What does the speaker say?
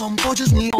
some bitches need.